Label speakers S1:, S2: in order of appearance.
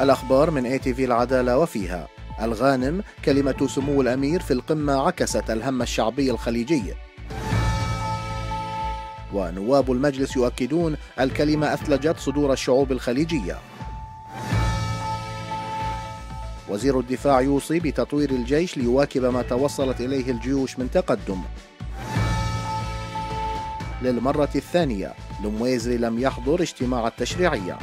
S1: الأخبار من اي تي في العدالة وفيها. الغانم كلمة سمو الأمير في القمة عكست الهم الشعبي الخليجي. ونواب المجلس يؤكدون الكلمة أثلجت صدور الشعوب الخليجية. وزير الدفاع يوصي بتطوير الجيش ليواكب ما توصلت إليه الجيوش من تقدم. للمرة الثانية لمويزري لم يحضر اجتماع التشريعية.